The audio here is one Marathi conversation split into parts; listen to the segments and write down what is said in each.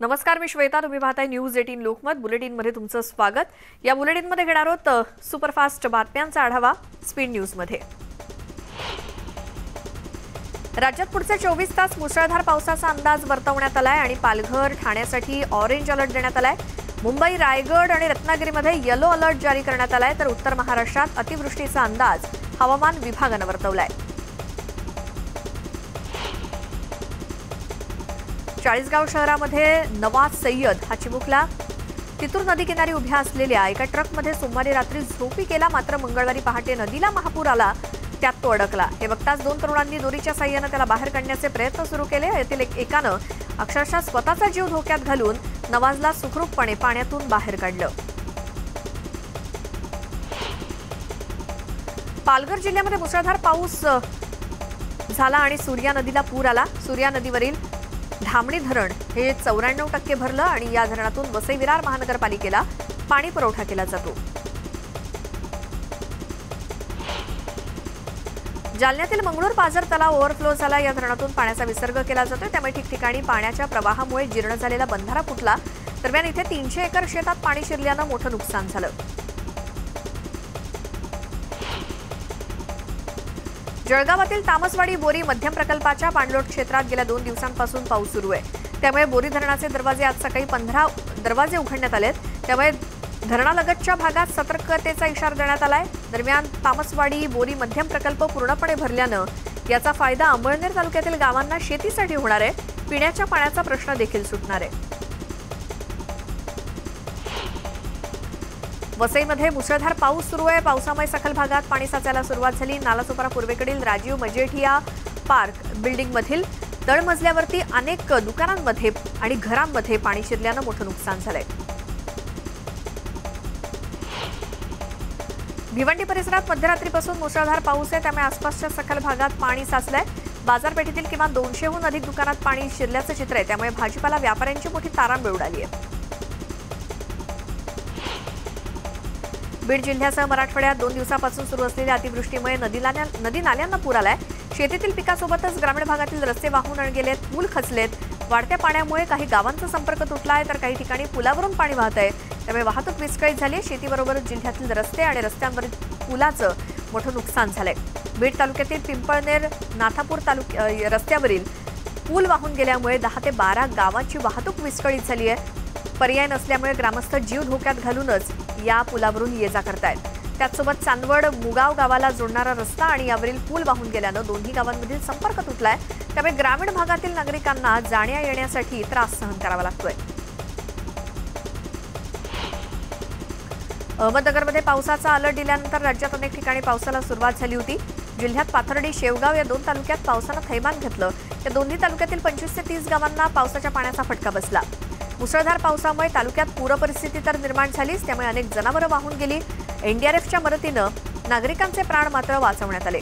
नमस्कार मी श्वेता. तुम्ही पाहताय न्यूज एटीन लोकमत. बुलेटिनमध्ये तुमचं स्वागत. या बुलेटिनमध्ये घेणार आहोत सुपरफास्ट बातम्यांचा आढावा स्पीड न्यूजमध्ये. राज्यात पुढचे चोवीस तास मुसळधार पावसाचा अंदाज वर्तवण्यात आलाय आणि पालघर ठाण्यासाठी ऑरेंज अलर्ट देण्यात आलाय. मुंबई रायगड आणि रत्नागिरीमध्ये येलो अलर्ट जारी करण्यात आलाय. तर उत्तर महाराष्ट्रात अतिवृष्टीचा अंदाज हवामान विभागानं वर्तवलाय. चाळीसगाव शहरामध्ये नवाज सय्यद हा चिमुकला. तितूर नदीकिनारी उभ्या असलेल्या एका ट्रकमध्ये सोमवारी रात्री झोपी केला मात्र मंगळवारी पहाटे नदीला महापूर आला. त्यात तो अडकला. हे बघताच दोन तरुणांनी दोरीच्या साह्यानं त्याला बाहेर काढण्याचे प्रयत्न सुरू केले. यातील एकानं अक्षरशः स्वतःचा जीव धोक्यात घालून नवाजला सुखरूपपणे पाण्यातून बाहेर काढलं. पालघर जिल्ह्यामध्ये मुसळधार पाऊस झाला आणि सूर्या नदीला पूर आला. सूर्या नदीवरील धामणी धरण हे चौऱ्याण्णव टक्के भरलं आणि या धरणातून वसई विरार महानगरपालिकेला पाणी पुरवठा केला जातो. जालन्यातील मंगळूर पाझर तलाव ओव्हरफ्लो झाला. या धरणातून पाण्याचा विसर्ग केला जातोय. त्यामुळे ठिकठिकाणी पाण्याच्या प्रवाहामुळे जीर्ण झालेला बंधारा फुटला. दरम्यान इथे तीनशे एकर शेतात पाणी शिरल्यानं मोठं नुकसान झालं. जळगावातील तामसवाडी बोरी मध्यम प्रकल्पाच्या पाणलोट क्षेत्रात गेल्या दोन दिवसांपासून पाऊस सुरू आहे. त्यामुळे बोरी धरणाचे दरवाजे आज सकाळी पंधरा दरवाजे उघडण्यात आले त्यामुळे धरणालगतच्या भागात सतर्कतेचा इशारा देण्यात आलाय. दरम्यान तामसवाडी बोरी मध्यम प्रकल्प पूर्णपणे भरल्यानं याचा फायदा अंबळनेर तालुक्यातील गावांना शेतीसाठी होणार आहे. पिण्याच्या पाण्याचा प्रश्न देखील सुटणार आहे. वसईमध्ये मुसळधार पाऊस सुरू आहे. पावसामुळे सखल भागात पाणी साचायला सुरुवात झाली. नालासोपारा पूर्वेकडील राजीव मजेठिया पार्क बिल्डिंगमधील तळमजल्यावरती अनेक दुकानांमध्ये आणि घरांमध्ये पाणी शिरल्यानं मोठं नुकसान झालंय. भिवंडी परिसरात मध्यरात्रीपासून मुसळधार पाऊस आहे. त्यामुळे आसपासच्या सखल भागात पाणी साचलंय. बाजारपेठेतील किमान दोनशेहून अधिक दुकानात पाणी शिरल्याचं चित्र आहे. त्यामुळे भाजीपाला व्यापाऱ्यांची मोठी तारांबळ उडाली आहे. बीड जिल्ह्यासह मराठवाड्यात दोन दिवसापासून सुरू असलेल्या अतिवृष्टीमुळे नदी नदी नाल्यांना पूर आलाय. शेतीतील पिकासोबतच ग्रामीण भागातील रस्ते वाहून गेलेत पूल खचलेत. वाढत्या पाण्यामुळे काही गावांचा संपर्क तुटला आहे तर काही ठिकाणी पुलावरून पाणी वाहत आहे त्यामुळे वाहतूक विस्कळीत झाली आहे. शेतीबरोबरच जिल्ह्यातील रस्ते आणि रस्त्यांवरील पुलाचं मोठं नुकसान झालंय. बीड तालुक्यातील पिंपळनेर नाथापूर तालुक्या रस्त्यावरील पूल वाहून गेल्यामुळे दहा ते बारा गावांची वाहतूक विस्कळीत झाली आहे. पर्याय नसल्यामुळे ग्रामस्थ जीव धोक्यात घालूनच या पुलावरून ये जा करतायत. त्याचसोबत चांदवड मुगाव गावाला जोडणारा रस्ता आणि यावरील पूल वाहून गेल्यानं दोन्ही गावांमधील संपर्क तुटलाय. त्यामुळे ग्रामीण भागातील नागरिकांना जाण्या येण्यासाठी त्रास सहन करावा लागतोय. अहमदनगरमध्ये पावसाचा अलर्ट दिल्यानंतर राज्यात अनेक ठिकाणी पावसाला सुरुवात झाली होती. जिल्ह्यात पाथर्डी शेवगाव या दोन तालुक्यात पावसानं थैमान घेतलं. या दोन्ही तालुक्यातील पंचवीस ते तीस गावांना पावसाच्या पाण्याचा फटका बसला. मुसळधार पावसामुळे तालुक्यात पूरपरिस्थिती तर निर्माण झालीच त्यामुळे अनेक जनावरं वाहून गेली. एनडीआरएफच्या मदतीनं नागरिकांचे प्राण मात्र वाचवण्यात आले.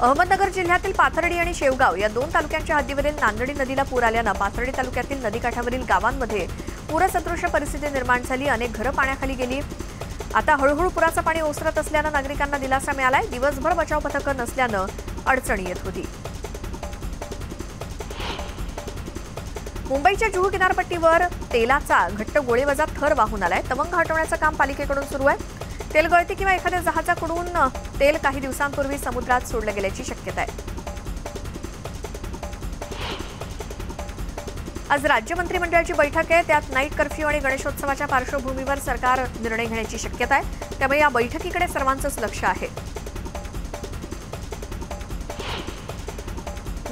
अहमदनगर जिल्ह्यातील पाथर्डी आणि शेवगाव या दोन तालुक्यांच्या हद्दीवरील नांदडी नदीला पूर आल्यानं पाथर्डी तालुक्यातील नदीकाठावरील गावांमध्ये पूरसदृश्य परिस्थिती निर्माण झाली. अनेक घरं पाण्याखाली गेली. आता हळूहळू पुराचं पाणी ओसरत असल्यानं नागरिकांना दिलासा मिळालाय. दिवसभर बचाव पथकं नसल्यानं अडचणी येत होती. मुंबईच्या जुहू किनारपट्टीवर तेलाचा घट्ट गोळीवजा थर वाहून आलाय. तवंग हटवण्याचं काम पालिकेकडून सुरू आहे. तेल गळती किंवा एखाद्या जहाजाकडून तेल काही दिवसांपूर्वी समुद्रात सोडलं गेल्याची शक्यता आहे. आज राज्य मंत्रिमंडळाची बैठक आहे. त्यात नाईट कर्फ्यू आणि गणेशोत्सवाच्या पार्श्वभूमीवर सरकार निर्णय घेण्याची शक्यता आहे. त्यामुळे या बैठकीकडे सर्वांचंच लक्ष आहे.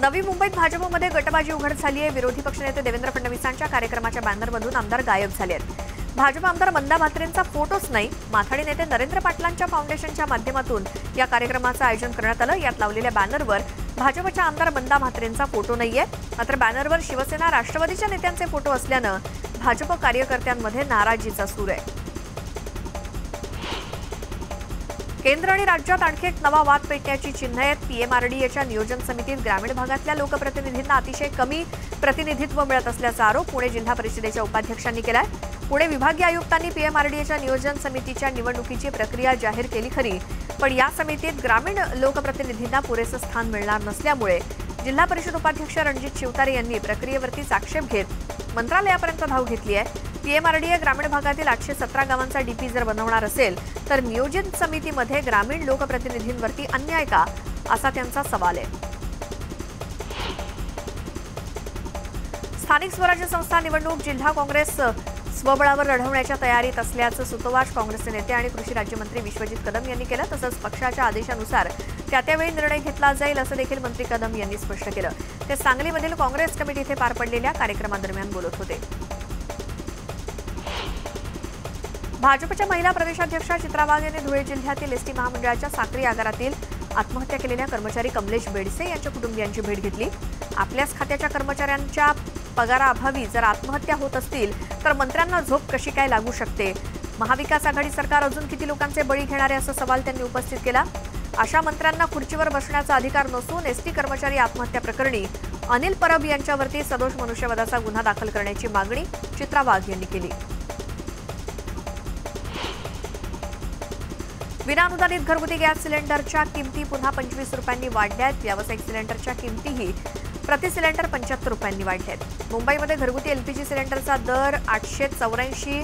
नवी मुंबईत भाजपमध्ये गटबाजी उघड झाली आहे. विरोधी पक्षनेते देवेंद्र फडणवीसांच्या कार्यक्रमाच्या बॅनरमधून आमदार गायब झाले आहेत. भाजप आमदार मंदा म्हात्रेंचा फोटोच नाही. माथाडी नेते नरेंद्र पाटलांच्या फाउंडेशनच्या माध्यमातून या कार्यक्रमाचं आयोजन करण्यात आलं. यात लावलेल्या बॅनरवर भाजपच्या आमदार मंदा म्हात्रेंचा फोटो नाहीये. मात्र बॅनरवर शिवसेना राष्ट्रवादीच्या नेत्यांचे फोटो असल्यानं भाजप कार्यकर्त्यांमध्ये नाराजीचा सूर आहे. केंद्र आणि राज्यात आणखी एक नवा वाद पेटण्याची चिन्ह आहेत. पीएमआरडीएच्या नियोजन समितीत ग्रामीण भागातल्या लोकप्रतिनिधींना अतिशय कमी प्रतिनिधित्व मिळत असल्याचा आरोप पुणे जिल्हा परिषदेच्या उपाध्यक्षांनी केलाय. पुणे विभागीय आयुक्तांनी पीएमआरडीएच्या नियोजन समितीच्या निवडणुकीची प्रक्रिया जाहीर केली खरी. पण या समितीत ग्रामीण लोकप्रतिनिधींना पुरेसं स्थान मिळणार नसल्यामुळे जिल्हा परिषद उपाध्यक्ष रणजित शिवतारे यांनी प्रक्रियेवरतीच आक्षेप घेत मंत्रालयापर्यंत धाव घेतली आहे. पीएमआरडीए ग्रामीण भागातील आठशे सतरा गावांचा डीपी जर बनवणार असेल तर नियोजन समितीमध्ये ग्रामीण लोकप्रतिनिधींवरती अन्याय का? असा त्यांचा सवाल आहे. स्थानिक स्वराज्य संस्था निवडणूक जिल्हा काँग्रेस स्वबळावर लढवण्याच्या तयारीत असल्याचं सुतोवाच काँग्रेसचे नेते आणि कृषी राज्यमंत्री विश्वजित कदम यांनी केलं तसंच पक्षाच्या आदेशानुसार त्या त्यावेळी निर्णय घेतला जाईल असं देखील मंत्री कदम यांनी स्पष्ट केलं. ते सांगलीमधील काँग्रेस कमिटी इथे पार पडलेल्या कार्यक्रमादरम्यान बोलत होते. भाजपच्या महिला प्रदेशाध्यक्षा चित्रा वाघ यांनी धुळे जिल्ह्यातील एसटी महामंडळाच्या साक्री आगारातील आत्महत्या केलेल्या कर्मचारी कमलेश बेडसे यांच्या कुटुंबियांची भेट घेतली. आपल्याच खात्याच्या कर्मचाऱ्यांच्या पगाराअभावी जर आत्महत्या होत असतील तर मंत्र्यांना झोप कशी काय लागू शकते? महाविकास आघाडी सरकार अजून किती लोकांचे बळी घेणार आहे असा सवाल त्यांनी उपस्थित केला. अशा मंत्र्यांना खुर्चीवर बसण्याचा अधिकार नसून एसटी कर्मचारी आत्महत्या प्रकरणी अनिल परब यांच्यावरती सदोष मनुष्यवधाचा गुन्हा दाखल करण्याची मागणी चित्रा वाघ यांनी केली. विनाअनुदानित घरगुती गॅस सिलेंडरच्या किमती पुन्हा पंचवीस रुपयांनी वाढल्या आहेत व्यावसायिक सिलेंडरच्या किमतीही प्रति सिलेंडर पंच्याहत्तर रुपयांनी वाढले आहेत. मुंबईमध्ये घरगुती एलपीजी सिलेंडरचा दर आठशे चौऱ्याऐंशी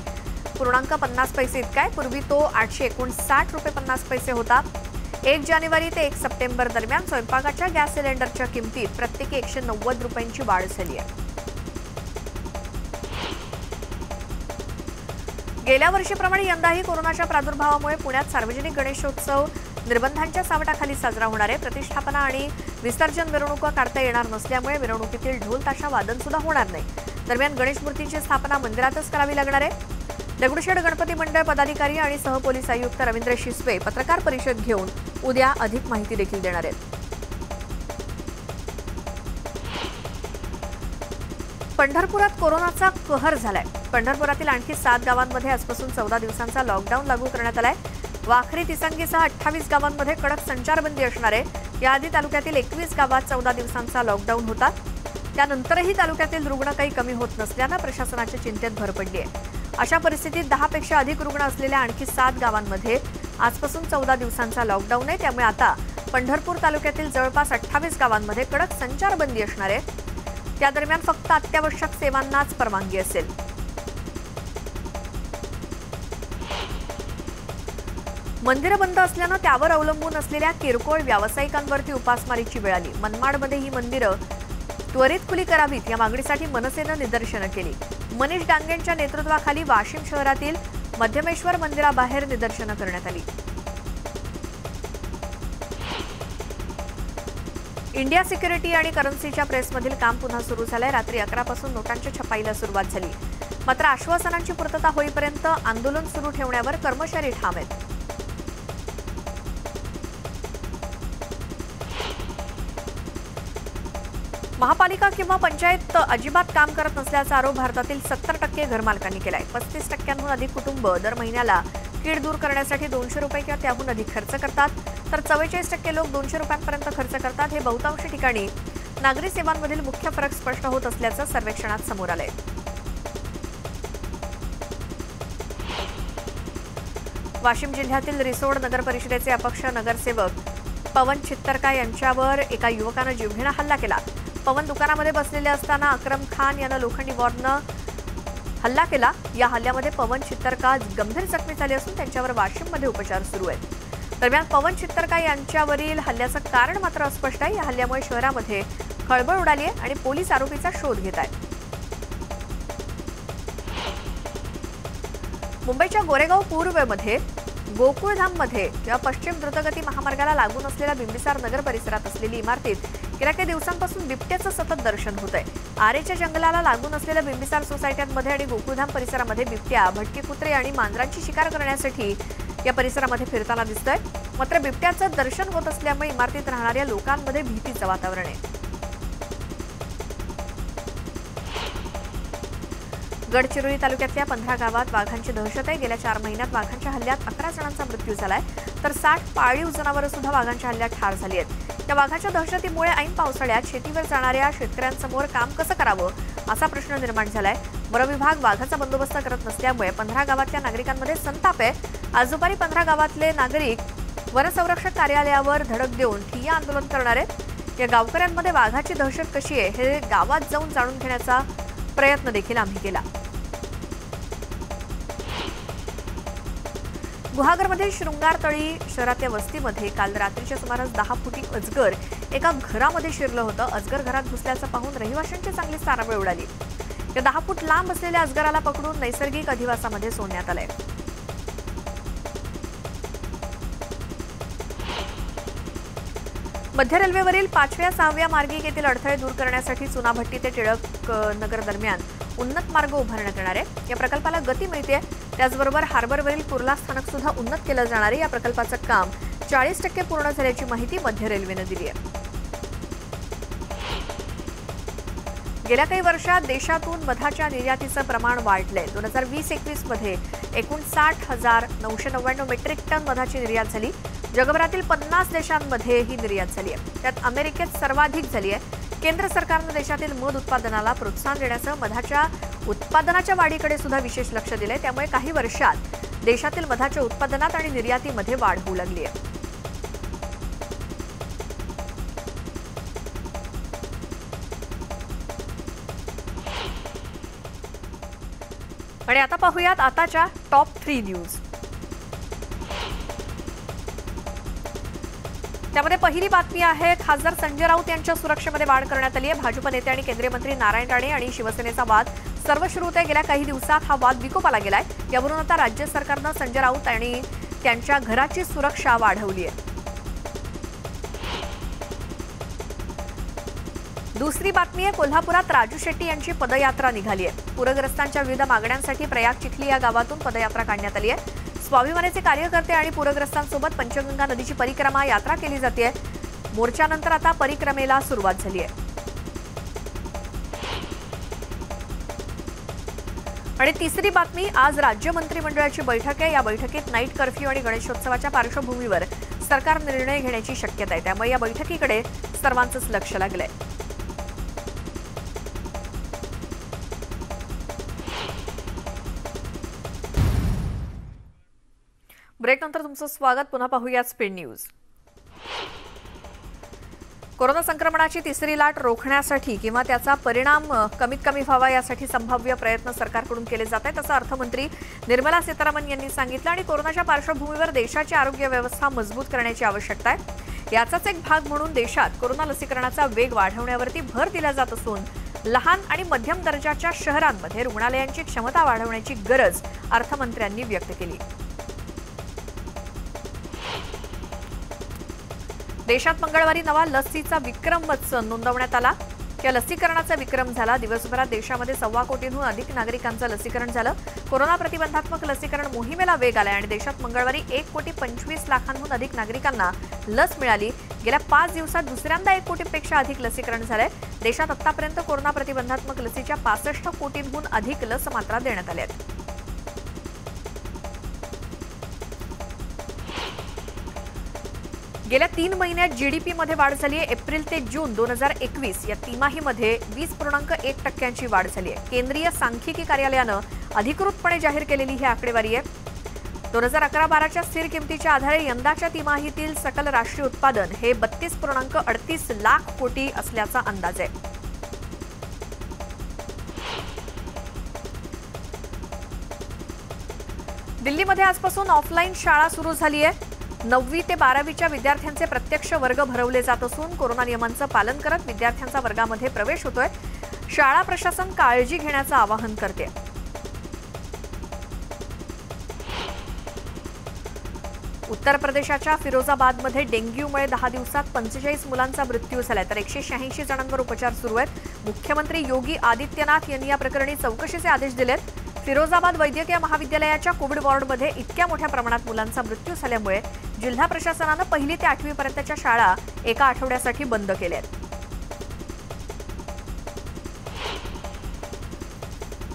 पूर्णांक पन्नास पैसे इतका आहे. पूर्वी तो आठशे एकोणसाठ रुपये पन्नास पैसे होता. एक जानेवारी ते एक सप्टेंबर दरम्यान स्वयंपाकाच्या गॅस सिलेंडरच्या किमतीत प्रत्येकी एकशे नव्वद रुपयांची वाढ झाली आहे. गेल्या वर्षीप्रमाणे यंदाही कोरोनाच्या प्रादुर्भावामुळे पुण्यात सार्वजनिक गणेशोत्सव निर्बंधांच्या सावटाखाली साजरा होणार आहे. प्रतिष्ठापना आणि विसर्जन मिरवणुका काढता येणार नसल्यामुळे मिरवणुकीतील ढोल ताशा वादन सुद्धा होणार नाही. दरम्यान गणेश मूर्तीची स्थापना मंदिरातच करावी लागणार आहे. दगडूशेठ गणपती मंडळ पदाधिकारी आणि सहपोलीस आयुक्त रवींद्र शिसवे पत्रकार परिषद घेऊन उद्या अधिक माहिती देखील देणार आहेत. पंढरपुरात कोरोनाचा कहर झालाय. पंढरपुरातील आणखी सात गावांमध्ये आजपासून चौदा दिवसांचा लॉकडाऊन लागू करण्यात आलाय. वाखरी तिसंगीसह अठ्ठावीस गावांमध्ये कडक संचारबंदी असणार आहे. याआधी तालुक्यातील एकवीस गावात चौदा दिवसांचा लॉकडाऊन होता. त्यानंतरही तालुक्यातील रुग्ण काही कमी होत नसल्यानं प्रशासनाच्या चिंतेत भर पडली आहे अशा परिस्थितीत दहापेक्षा अधिक रुग्ण असलेल्या आणखी सात गावांमध्ये आजपासून चौदा दिवसांचा लॉकडाऊन आहे. त्यामुळे आता पंढरपूर तालुक्यातील जवळपास अठ्ठावीस गावांमध्ये कडक संचारबंदी असणार आहे. त्या दरम्यान फक्त अत्यावश्यक सेवांनाच परवानगी असेल. मंदिरं बंद असल्यानं त्यावर अवलंबून असलेल्या किरकोळ व्यावसायिकांवरती उपासमारीची वेळ आली. मनमाडमध्ये ही मंदिरं त्वरित खुली करावीत या मागणीसाठी मनसेनं निदर्शनं केली. मनीष डांगेंच्या नेतृत्वाखाली वाशिम शहरातील मध्यमेश्वर मंदिराबाहेर निदर्शनं करण्यात आली. इंडिया सिक्युरिटी आणि करन्सीच्या प्रेसमधील काम पुन्हा सुरू झालंय. रात्री अकरापासून नोटांच्या छपाईला सुरुवात झाली. मात्र आश्वासनांची पूर्तता होईपर्यंत आंदोलन सुरू ठेवण्यावर कर्मचारी ठाम आहेत. महापालिका किंवा पंचायत अजिबात काम करत नसल्याचा आरोप भारतातील सत्तर टक्के घरमालकांनी केलाय. पस्तीस टक्क्यांहून अधिक कुटुंब दर महिन्याला कीड दूर करण्यासाठी दोनशे रुपये किंवा त्याहून अधिक खर्च करतात. तर चव्वेचाळीस टक्के लोक दोनशे रुपयांपर्यंत खर्च करतात. हे बहुतांश ठिकाणी नागरी सेवांमधील मुख्य फरक स्पष्ट होत असल्याचं सर्वेक्षणात समोर आलंय. वाशिम जिल्ह्यातील रिसोड नगर परिषदेचे अपक्ष नगरसेवक पवन चित्तरका यांच्यावर एका युवकानं जीवघेणा हल्ला केला. पवन दुकानामध्ये बसलेले असताना अक्रम खान यानं लोखंडी वॉर्डनं हल्ला केला. या हल्ल्यामध्ये पवन चित्तरका गंभीर जखमी झाले असून त्यांच्यावर वाशिममध्ये उपचार सुरू आहेत. दरम्यान पवन चित्तरका यांच्यावरील हल्ल्याचं कारण मात्र अस्पष्ट आहे. या हल्ल्यामुळे शहरामध्ये खळबळ उडाली आहे आणि पोलीस आरोपीचा शोध घेत आहेत. मुंबईच्या गोरेगाव पूर्वमध्ये गोकुळधाममध्ये किंवा पश्चिम द्रुतगती महामार्गाला लागून असलेल्या बिंबिसार नगर परिसरात असलेली इमारतीत गेल्या काही दिवसांपासून बिबट्याचं सतत दर्शन होत आहे आरेच्या जंगलाला लागून असलेल्या बिंबिसार सोसायट्यांमध्ये आणि गोकुळधाम परिसरामध्ये बिबट्या भटके कुत्रे आणि मांजरांची शिकार करण्यासाठी या परिसरामध्ये फिरताना दिसतंय. मात्र बिबट्याचं दर्शन होत असल्यामुळे इमारतीत राहणाऱ्या लोकांमध्ये भीतीचं वातावरण आहे. गडचिरोली तालुक्यातल्या पंधरा गावात वाघांची दहशत आहे. गेल्या चार महिन्यात वाघांच्या हल्ल्यात अकरा जणांचा मृत्यू झालाय. तर साठ पाळीव जनावरं सुद्धा वाघांच्या हल्ल्यात ठार झाली आहेत. या वाघाच्या दहशतीमुळे ऐन पावसाळ्यात शेतीवर जाणाऱ्या शेतकऱ्यांसमोर काम कसं करावं असा प्रश्न निर्माण झालाय. वनविभाग वाघाचा बंदोबस्त करत नसल्यामुळे पंधरा गावातल्या नागरिकांमध्ये संताप आहे. आज दुपारी पंधरा गावातले नागरिक वनसंरक्षक कार्यालयावर धडक देऊन ठिय्या आंदोलन करणार आहेत. या गावकऱ्यांमध्ये वाघाची दहशत कशी आहे हे गावात जाऊन जाणून घेण्याचा प्रयत्न देखील आम्ही केला. गुहागरमध्ये शृंगारतळी शहरातल्या वस्तीमध्ये काल रात्रीच्या सुमारास दहा फुटी अजगर एका घरामध्ये शिरलं होतं. अजगर घरात घुसल्याचं पाहून रहिवाशांची चांगली तारांबळ उडाली. या दहा फूट लांब असलेल्या अजगराला पकडून नैसर्गिक अधिवासामध्ये सोडण्यात आलंय. मध्य रेल्वेवरील पाचव्या सहाव्या मार्गिकेतील अडथळे दूर करण्यासाठी चुनाभट्टी ते टिळक नगर दरम्यान उन्नत मार्ग उभारण्यात येणार आहे. या प्रकल्पाला गती मिळते त्याचबरोबर हार्बरवरील कुर्ला स्थानक सुद्धा उन्नत केलं जाणार आहे या प्रकल्पाचं काम. चाळीस टक्के पूर्ण झाल्याची माहिती मध्य रेल्वेनं दिली आहे. गेल्या काही वर्षात देशातून मधाच्या निर्यातीचं प्रमाण वाढलंय. दोन हजार वीस एकवीसमध्ये एकूण साठ हजार नऊशे नव्याण्णव मेट्रिक टन मधाची निर्यात झाली. जगभरातील पन्नास देशांमध्ये ही निर्यात झाली आहे. त्यात अमेरिकेत सर्वाधिक झाली आहे. केंद्र सरकारनं देशातील मध उत्पादनाला प्रोत्साहन देण्याचं मधाच्या उत्पादनाच्या वाढीकडे सुद्धा विशेष लक्ष दिले त्यामुळे काही वर्षात देशातील मधाच्या उत्पादनात आणि निर्यातीमध्ये वाढ होऊ लागली आहे. आणि आता पाहूयात आताच्या टॉप थ्री न्यूज त्यामध्ये पहिली बातमी आहे खासदार संजय राऊत यांच्या सुरक्षेमध्ये वाढ करण्यात आली आहे. भाजप नेते आणि केंद्रीय मंत्री नारायण राणे आणि शिवसेनेचा वाद सर्वश्रुत आहे गेल्या काही दिवसात हा वाद विकोपाला गेलाय. यावरून आता राज्य सरकारनं संजय राऊत आणि त्यांच्या घराची सुरक्षा वाढवली आहे. दुसरी बातमी आहे कोल्हापुरात राजू शेट्टी यांची पदयात्रा निघाली आहे. पूरग्रस्तांच्या विविध मागण्यांसाठी प्रयाग चिखली या गावातून पदयात्रा काढण्यात आली आहे. स्वाभिमानीचे कार्यकर्ते आणि पूरग्रस्तांसोबत पंचगंगा नदीची परिक्रमा यात्रा केली जाते. मोर्चानंतर आता परिक्रमेला सुरुवात झाली आहे. आणि तिसरी बातमी आज राज्य मंत्रिमंडळाची बैठक आहे. या बैठकीत नाईट कर्फ्यू आणि गणेशोत्सवाच्या पार्श्वभूमीवर सरकार निर्णय घेण्याची शक्यता आहे. त्यामुळे या बैठकीकडे सर्वांचंच लक्ष लागलंय. ब्रेकनंतर तुमचं स्वागत. पुन्हा पाहूया स्पीड न्यूज. कोरोना संक्रमणाची तिसरी लाट रोखण्यासाठी किंवा त्याचा परिणाम कमीत कमी व्हावा यासाठी संभाव्य प्रयत्न सरकारकडून केले जात आहेत असं अर्थमंत्री निर्मला सीतारामन यांनी सांगितलं आणि कोरोनाच्या पार्श्वभूमीवर देशाची आरोग्य व्यवस्था मजबूत करण्याची आवश्यकता आहे. याचाच एक भाग म्हणून देशात कोरोना लसीकरणाचा वेग वाढवण्यावरती भर दिला जात असून लहान आणि मध्यम दर्जाच्या शहरांमध्ये रुग्णालयांची क्षमता वाढवण्याची गरज अर्थमंत्र्यांनी व्यक्त केली. देशात मंगळवारी नवा लसीचा विक्रमच नोंदवण्यात आला. या लसीकरणाचा विक्रम झाला. दिवसभरात देशामध्ये सव्वा कोटींहून अधिक नागरिकांचं लसीकरण झालं. कोरोना प्रतिबंधात्मक लसीकरण मोहिमेला वेग आलाय आणि देशात मंगळवारी एक कोटी पंचवीस लाखांहून अधिक नागरिकांना लस मिळाली. गेल्या पाच दिवसात दुसऱ्यांदा एक कोटीपेक्षा अधिक लसीकरण झालंय. देशात आतापर्यंत कोरोना प्रतिबंधात्मक लसीच्या पासष्ट कोटींहून अधिक लस मात्रा देण्यात आल्या आहेत गेल्या तीन महिन्यात जीडीपीमध्ये वाढ झाली आहे. एप्रिल ते जून दोन हजार एकवीस या तिमाहीमध्ये वीस पूर्णांक एक टक्क्यांची वाढ झाली आहे. केंद्रीय सांख्यिकी कार्यालयानं अधिकृतपणे जाहीर केलेली ही आकडेवारी आहे. दोन हजार अकरा बाराच्या स्थिर किमतीच्या आधारे यंदाच्या तिमाहीतील सकल राष्ट्रीय उत्पादन हे बत्तीस पूर्णांक अडतीस लाख कोटी असल्याचा अंदाज आहे. दिल्लीमध्ये आजपासून ऑफलाईन शाळा सुरू झाली आहे. नववी ते बारावीच्या विद्यार्थ्यांचे प्रत्यक्ष वर्ग भरवले जात असून कोरोना नियमांचं पालन करत विद्यार्थ्यांचा वर्गामध्ये प्रवेश होतोय. शाळा प्रशासन काळजी घेण्याचं आवाहन करते. उत्तर प्रदेशाच्या फिरोजाबादमध्ये डेंग्यूमुळे दहा दिवसात पंचेचाळीस मुलांचा मृत्यू झालाय तर एकशे शहाऐंशी जणांवर उपचार सुरू आहेत. मुख्यमंत्री योगी आदित्यनाथ यांनी या प्रकरणी चौकशीचे आदेश दिलेत. फिरोजाबाद वैद्यकीय महाविद्यालयाच्या कोविड वॉर्डमध्ये इतक्या मोठ्या प्रमाणात मुलांचा मृत्यू झाल्यामुळे जिल्हा प्रशासनानं पहिली ते आठवीपर्यंतच्या शाळा एका आठवड्यासाठी बंद केल्या आहेत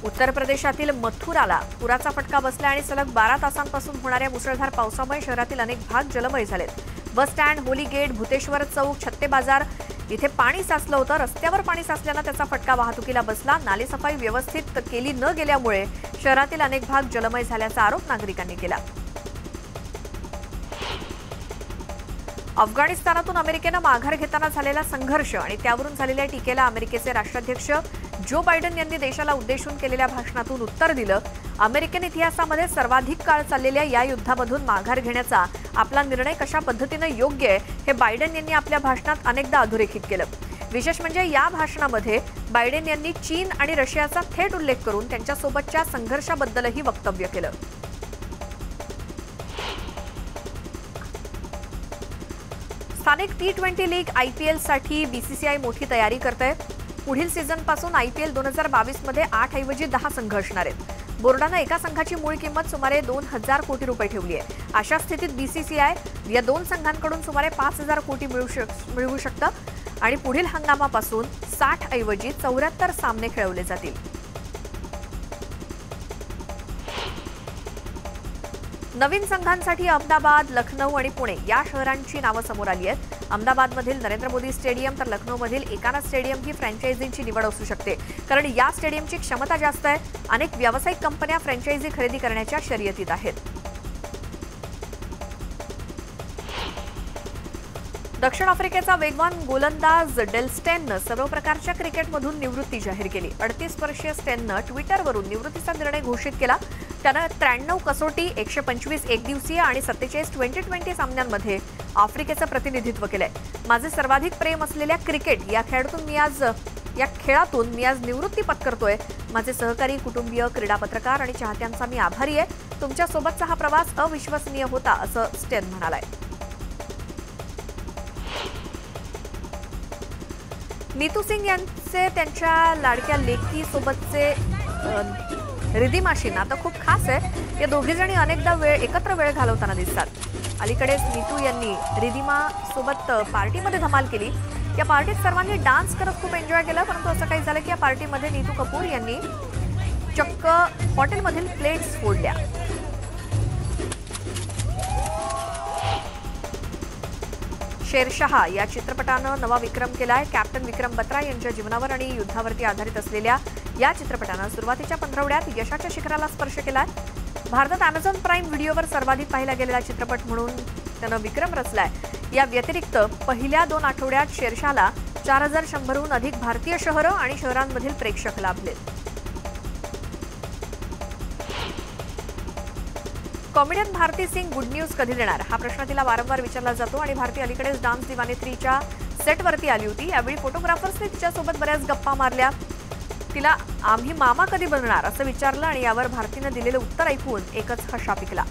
उत्तर प्रदेशातील मथुराला पुराचा फटका बसला आणि सलग बारा तासांपासून होणाऱ्या मुसळधार पावसामुळे शहरातील अनेक भाग जलमय झालेत. Bus stand Holi gate Bhuteshwar chowk Chhatte Bazar इथे पाणी साचलं होतं. रस्त्यावर पाणी साचल्यानं त्याचा फटका वाहतुकीला बसला. नालेसफाई व्यवस्थित केली न गेल्यामुळे शहरातील अनेक भाग जलमय झाल्याचा आरोप नागरिकांनी केला. अफगाणिस्तानातून अमेरिकेनं माघार घेताना झालेला संघर्ष आणि त्यावरून झालेल्या टीकेला अमेरिकेचे राष्ट्राध्यक्ष जो बायडन यांनी देशाला उद्देशून केलेल्या भाषणातून उत्तर दिलं अमेरिकन इतिहासामध्ये सर्वाधिक काळ चाललेल्या या युद्धामधून माघार घेण्याचा आपला निर्णय कशा पद्धतीनं योग्य आहे हे बायडन यांनी आपल्या भाषणात अनेकदा अधोरेखित केलं. विशेष म्हणजे या भाषणामध्ये बायडेन यांनी चीन आणि रशियाचा थेट उल्लेख करून त्यांच्यासोबतच्या संघर्षाबद्दलही वक्तव्य केलं. स्थानिक T twenty league I P एलसाठी BCCI मोठी तयारी करत आहे पुढील सीझनपासून आय पी एल दोन हजार बावीसमध्ये आठ ऐवजी दहा संघ असणार आहेत. बोर्डानं एका संघाची मूळ किंमत सुमारे दोन हजार कोटी रुपये ठेवली आहे. अशा स्थितीत बीसीसीआय या दोन संघांकडून सुमारे पाच हजार कोटी मिळू शक मिळवू शकतं. आणि पुढील हंगामापासून साठ ऐवजी चौऱ्याहत्तर सामने खेळवले जातील. नवीन संघांसाठी अहमदाबाद लखनौ आणि पुणे या शहरांची नावं समोर आली आहेत. अहमदाबादमधील नरेंद्र मोदी स्टेडियम तर लखनौमधील एकाना स्टेडियम ही फ्रँचायझींची निवड असू शकते. कारण या स्टेडियमची क्षमता जास्त आहे. अनेक व्यावसायिक कंपन्या फ्रँचायझी खरेदी करण्याच्या शर्यतीत आहेत. दक्षिण आफ्रिकेचा वेगवान गोलंदाज डेल स्टेननं सर्व प्रकारच्या क्रिकेटमधून निवृत्ती जाहीर केली. अडतीस वर्षीय स्टेननं ट्विटरवरून निवृत्तीचा निर्णय घोषित केला. त्यानं त्र्याण्णव कसोटी एकशे पंचवीस एकदिवसीय आणि सत्तेचाळीस ट्वेंटी ट्वेंटी सामन्यांमध्ये आफ्रिकेचं प्रतिनिधित्व केलंय. माझे सर्वाधिक प्रेम असलेल्या क्रिकेट या खेळातून मी आज या खेळातून मी आज निवृत्ती पत्करतोय माझे सहकारी कुटुंबीय क्रीडा पत्रकार आणि चाहत्यांचा मी आभारी आहे. तुमच्यासोबतचा हा प्रवास अविश्वसनीय होता असं स्टेन म्हणालाय. नीतू सिंग यांचे त्यांच्या लाडक्या लेखीसोबतचे रिदिमाशी नातं खूप खास आहे. या दोघी जणी अनेकदा वेळ एकत्र वेळ घालवताना दिसतात. अलीकडेच नीतू यांनी रिदिमा सोबत पार्टीमध्ये धमाल केली. या पार्टीत सर्वांनी डान्स करत खूप एन्जॉय केलं परंतु असं काही झालं की या पार्टीमध्ये नीतू कपूर यांनी चक्क हॉटेलमधील प्लेट्स फोडल्या. शेरशहा या चित्रपटानं नवा विक्रम केलाय. कॅप्टन विक्रम बत्रा यांच्या जीवनावर आणि युद्धावरती आधारित असलेल्या या चित्रपटानं सुरुवातीच्या पंधरवड्यात यशाच्या शिखराला स्पर्श केलाय. भारतात अमेझॉन प्राईम व्हिडिओवर सर्वाधिक पाहिला गेलेला चित्रपट म्हणून त्यानं विक्रम रचलाय. या व्यतिरिक्त पहिल्या दोन आठवड्यात शेरशाला चार हजार शंभरहून अधिक भारतीय शहरं आणि शहरांमधील प्रेक्षक लाभलेत. Comedian Bharti Singh good news कधी देणार? हा प्रश्न तिला वारंवार विचारला जातो आणि भारती अलीकडेच डान्स दिवाने थ्रीच्या सेटवरती आली होती. यावेळी फोटोग्राफर्सने तिच्यासोबत बऱ्याच गप्पा मारल्या. तिला आम्ही मामा कधी बनणार? असं विचारलं आणि यावर भारतीनं दिलेलं उत्तर ऐकून एकच हशा पिकला.